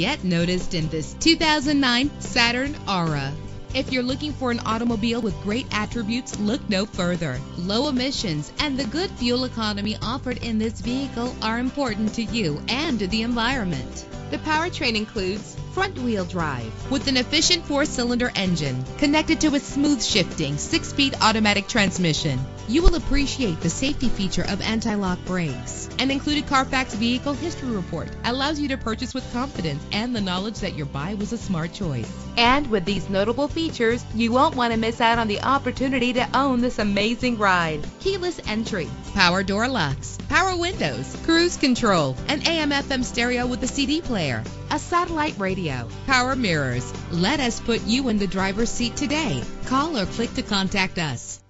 Get noticed in this 2009 Saturn Aura. If you're looking for an automobile with great attributes, look no further. Low emissions and the good fuel economy offered in this vehicle are important to you and the environment. The powertrain includes front-wheel drive with an efficient four-cylinder engine connected to a smooth shifting six-speed automatic transmission. You will appreciate the safety feature of anti-lock brakes. An included Carfax vehicle history report allows you to purchase with confidence and the knowledge that your buy was a smart choice. And with these notable features, you won't want to miss out on the opportunity to own this amazing ride. Keyless entry, power door locks, power windows, cruise control, an AM FM stereo with a CD player, a satellite radio, power mirrors. Let us put you in the driver's seat today. Call or click to contact us.